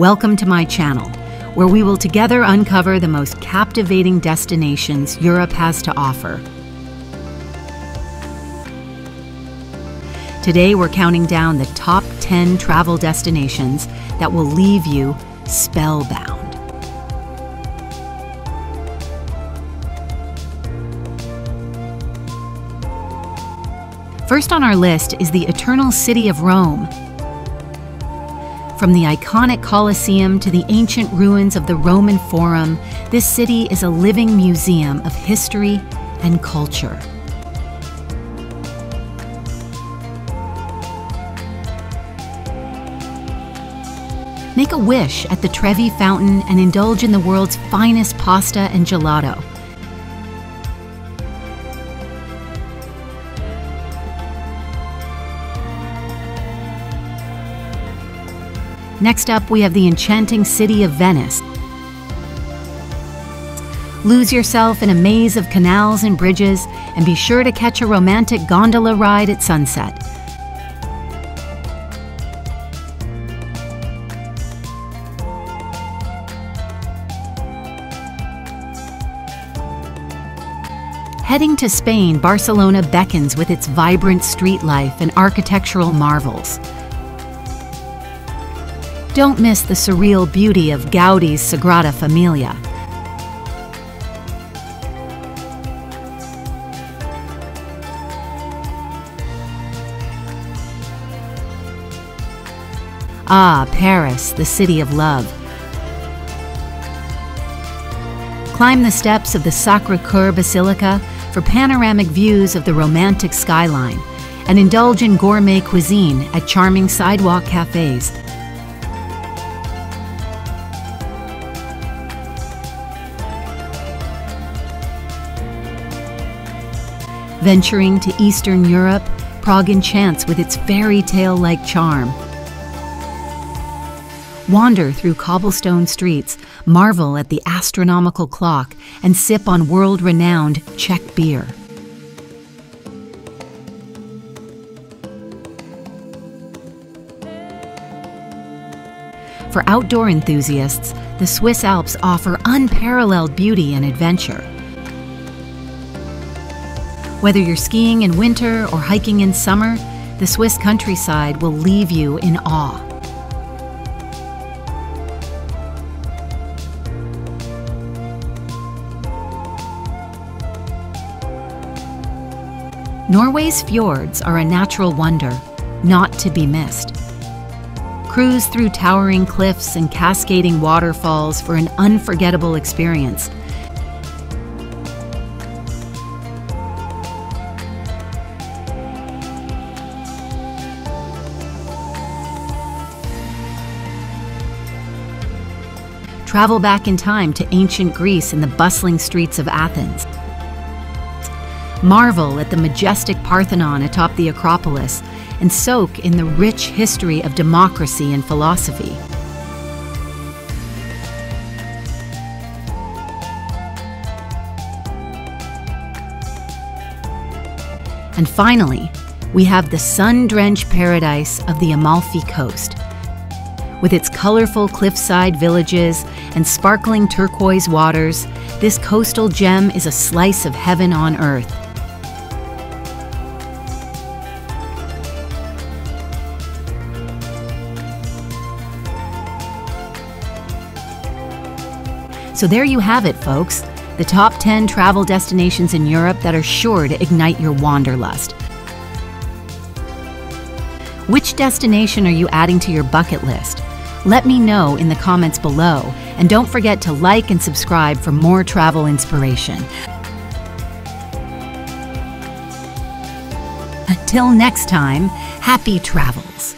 Welcome to my channel, where we will together uncover the most captivating destinations Europe has to offer. Today, we're counting down the top 10 travel destinations that will leave you spellbound. First on our list is the Eternal City of Rome. From the iconic Colosseum to the ancient ruins of the Roman Forum, this city is a living museum of history and culture. Make a wish at the Trevi Fountain and indulge in the world's finest pasta and gelato. Next up, we have the enchanting city of Venice. Lose yourself in a maze of canals and bridges, and be sure to catch a romantic gondola ride at sunset. Heading to Spain, Barcelona beckons with its vibrant street life and architectural marvels. Don't miss the surreal beauty of Gaudi's Sagrada Familia. Ah, Paris, the city of love. Climb the steps of the Sacre Coeur Basilica for panoramic views of the romantic skyline, and indulge in gourmet cuisine at charming sidewalk cafes. Venturing to Eastern Europe, Prague enchants with its fairy tale like charm. Wander through cobblestone streets, marvel at the astronomical clock, and sip on world renowned Czech beer. For outdoor enthusiasts, the Swiss Alps offer unparalleled beauty and adventure. Whether you're skiing in winter or hiking in summer, the Swiss countryside will leave you in awe. Norway's fjords are a natural wonder, not to be missed. Cruise through towering cliffs and cascading waterfalls for an unforgettable experience Travel back in time to ancient Greece and the bustling streets of Athens. Marvel at the majestic Parthenon atop the Acropolis and soak in the rich history of democracy and philosophy. And finally, we have the sun drenched paradise of the Amalfi Coast with its colorful cliffside villages and sparkling turquoise waters, this coastal gem is a slice of heaven on earth. So there you have it, folks. The top 10 travel destinations in Europe that are sure to ignite your wanderlust. Which destination are you adding to your bucket list? Let me know in the comments below, and don't forget to like and subscribe for more travel inspiration. Until next time, happy travels.